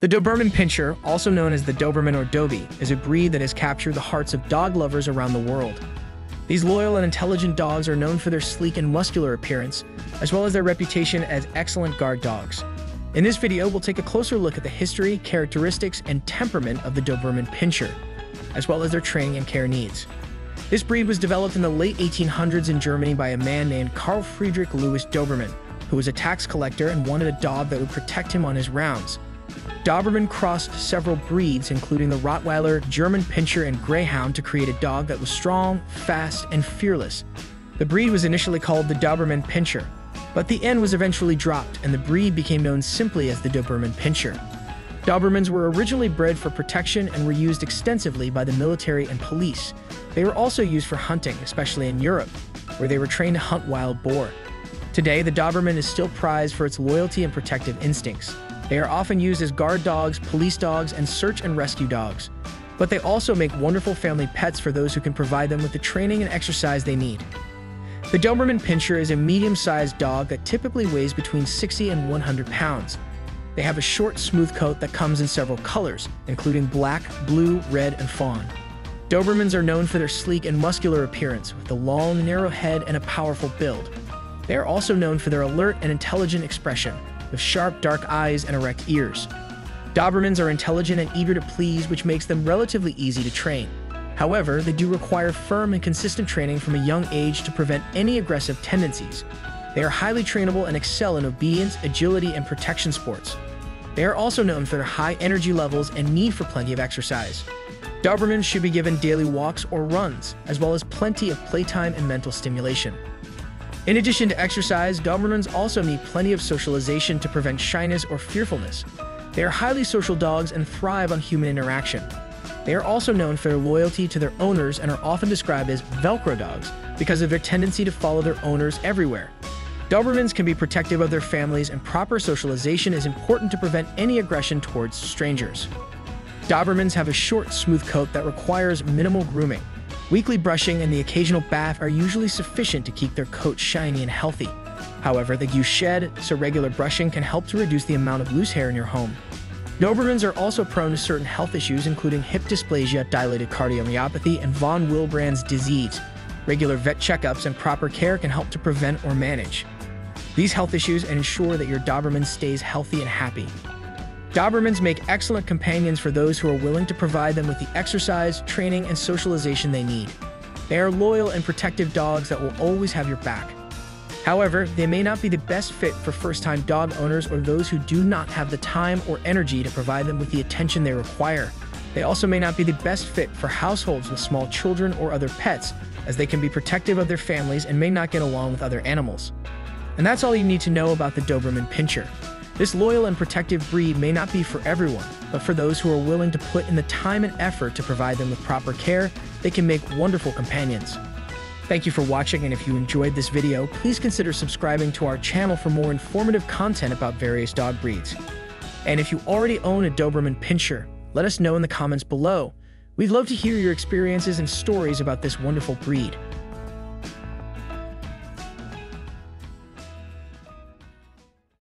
The Doberman Pinscher, also known as the Doberman or Dobie, is a breed that has captured the hearts of dog lovers around the world. These loyal and intelligent dogs are known for their sleek and muscular appearance, as well as their reputation as excellent guard dogs. In this video, we'll take a closer look at the history, characteristics, and temperament of the Doberman Pinscher, as well as their training and care needs. This breed was developed in the late 1800s in Germany by a man named Carl Friedrich Louis Doberman, who was a tax collector and wanted a dog that would protect him on his rounds. Doberman crossed several breeds, including the Rottweiler, German Pinscher, and Greyhound, to create a dog that was strong, fast, and fearless. The breed was initially called the Dobermann Pinscher, but the N was eventually dropped, and the breed became known simply as the Doberman Pinscher. Dobermans were originally bred for protection and were used extensively by the military and police. They were also used for hunting, especially in Europe, where they were trained to hunt wild boar. Today, the Doberman is still prized for its loyalty and protective instincts. They are often used as guard dogs, police dogs, and search and rescue dogs. But they also make wonderful family pets for those who can provide them with the training and exercise they need. The Doberman Pinscher is a medium-sized dog that typically weighs between 60 and 100 pounds. They have a short, smooth coat that comes in several colors, including black, blue, red, and fawn. Dobermans are known for their sleek and muscular appearance, with a long, narrow head and a powerful build. They are also known for their alert and intelligent expression, with sharp, dark eyes and erect ears. Dobermans are intelligent and eager to please, which makes them relatively easy to train. However, they do require firm and consistent training from a young age to prevent any aggressive tendencies. They are highly trainable and excel in obedience, agility, and protection sports. They are also known for their high energy levels and need for plenty of exercise. Dobermans should be given daily walks or runs, as well as plenty of playtime and mental stimulation. In addition to exercise, Dobermans also need plenty of socialization to prevent shyness or fearfulness. They are highly social dogs and thrive on human interaction. They are also known for their loyalty to their owners and are often described as Velcro dogs because of their tendency to follow their owners everywhere. Dobermans can be protective of their families, and proper socialization is important to prevent any aggression towards strangers. Dobermans have a short, smooth coat that requires minimal grooming. Weekly brushing and the occasional bath are usually sufficient to keep their coat shiny and healthy. However, they use shed, so regular brushing can help to reduce the amount of loose hair in your home. Dobermans are also prone to certain health issues including hip dysplasia, dilated cardiomyopathy, and von Willebrand's disease. Regular vet checkups and proper care can help to prevent or manage these health issues and ensure that your Doberman stays healthy and happy. Dobermans make excellent companions for those who are willing to provide them with the exercise, training, and socialization they need. They are loyal and protective dogs that will always have your back. However, they may not be the best fit for first-time dog owners or those who do not have the time or energy to provide them with the attention they require. They also may not be the best fit for households with small children or other pets, as they can be protective of their families and may not get along with other animals. And that's all you need to know about the Doberman Pinscher. This loyal and protective breed may not be for everyone, but for those who are willing to put in the time and effort to provide them with proper care, they can make wonderful companions. Thank you for watching, and if you enjoyed this video, please consider subscribing to our channel for more informative content about various dog breeds. And if you already own a Doberman Pinscher, let us know in the comments below. We'd love to hear your experiences and stories about this wonderful breed.